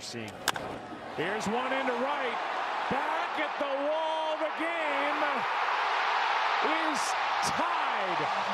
you're seeing. Here's one into right. Back at the wall. The game is tied.